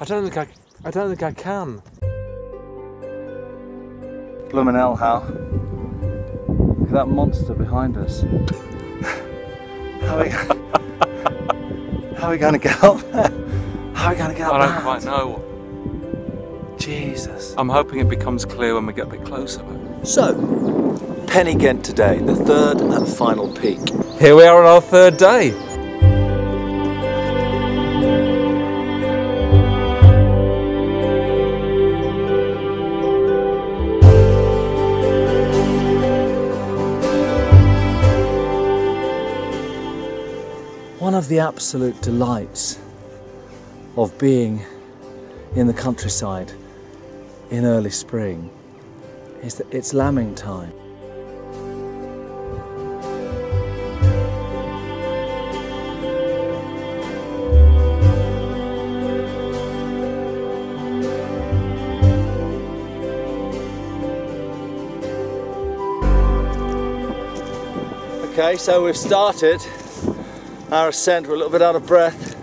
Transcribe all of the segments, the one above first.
I don't think I, I don't think I can. Bloomin' hell, Hal. Look at that monster behind us. how, are we, how are we going to get up there? How are we going to get up I don't that? quite know. Jesus. I'm hoping it becomes clear when we get a bit closer. So, Pen-y-ghent today, the third and final peak. Here we are on our third day. Of the absolute delights of being in the countryside in early spring is that it's lambing time. Okay, so we've started our ascent. We're a little bit out of breath,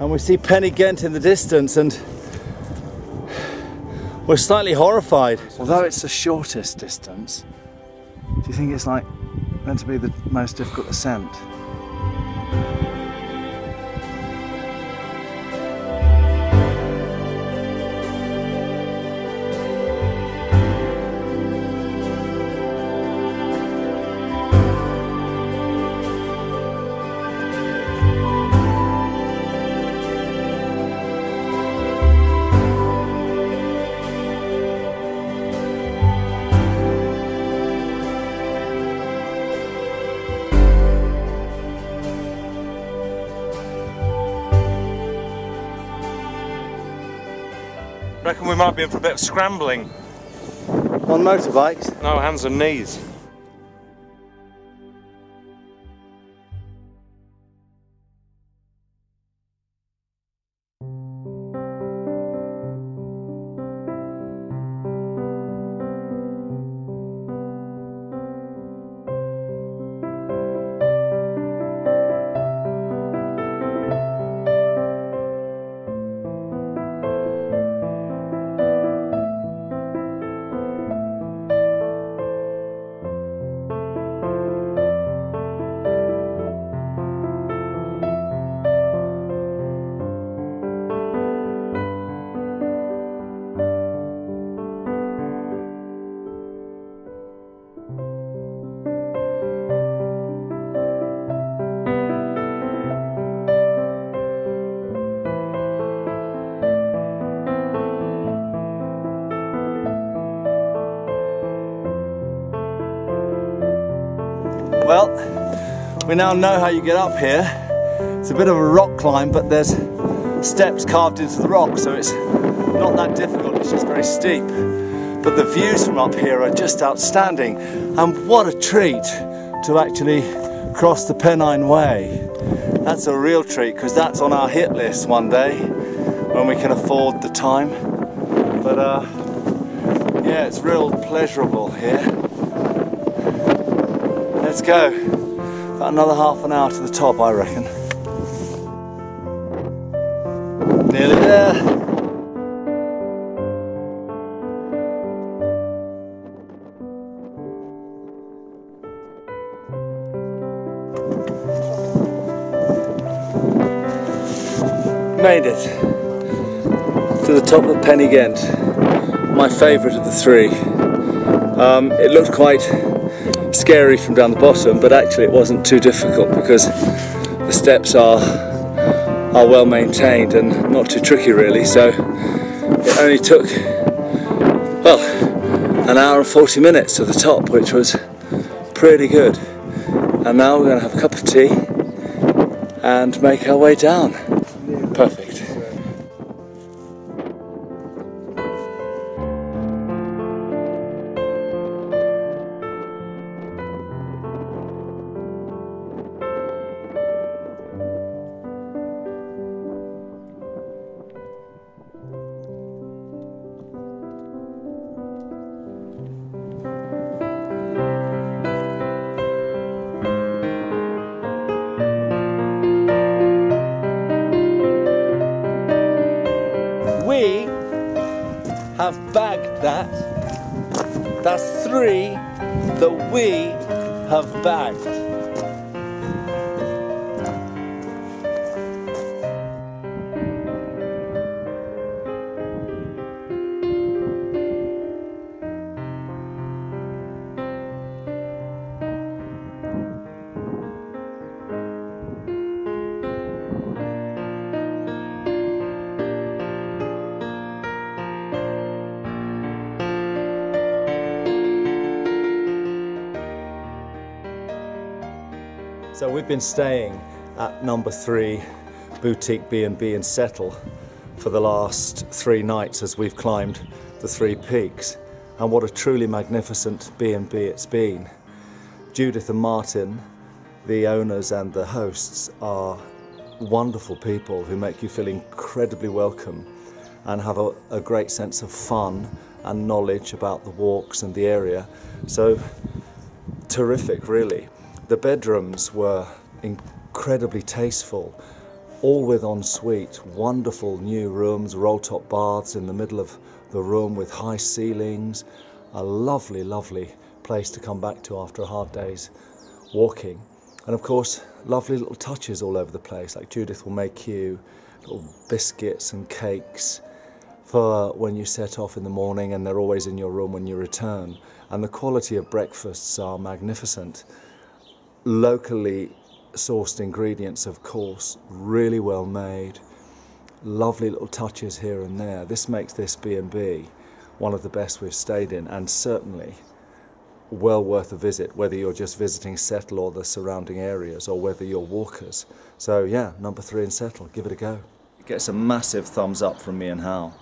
and we see Pen-y-ghent in the distance, and we're slightly horrified. Although it's the shortest distance, do you think it's like meant to be the most difficult ascent? Reckon we might be in for a bit of scrambling. On motorbikes? No, hands and knees. We now know how you get up here. It's a bit of a rock climb, but there's steps carved into the rock, so it's not that difficult, it's just very steep. But the views from up here are just outstanding, and what a treat to actually cross the Pennine Way. That's a real treat, because that's on our hit list one day, when we can afford the time. But uh, yeah, it's real pleasurable here. Let's go. About another half an hour to the top, I reckon. Nearly there. Made it to the top of Pen-y-ghent, my favourite of the three. Um, it looked quite scary from down the bottom, but actually it wasn't too difficult because the steps are are well maintained and not too tricky really. So it only took well an hour and 40 minutes to the top, which was pretty good. And now we're going to have a cup of tea and make our way down. Perfect. Have bagged that. That's three that we have bagged. So we've been staying at number three boutique B&B in Settle for the last three nights as we've climbed the three peaks. And what a truly magnificent B&B it's been. Judith and Martin, the owners and the hosts, are wonderful people who make you feel incredibly welcome and have a, a great sense of fun and knowledge about the walks and the area. So terrific, really. The bedrooms were incredibly tasteful, all with ensuite, wonderful new rooms, roll top baths in the middle of the room with high ceilings, a lovely, lovely place to come back to after a hard day's walking. And of course, lovely little touches all over the place, like Judith will make you little biscuits and cakes for when you set off in the morning, and they're always in your room when you return. And the quality of breakfasts are magnificent locally sourced ingredients, of course, really well made, lovely little touches here and there. This makes this B&B one of the best we've stayed in and certainly well worth a visit, whether you're just visiting Settle or the surrounding areas or whether you're walkers. So yeah, number three in Settle, give it a go. It gets a massive thumbs up from me and Hal.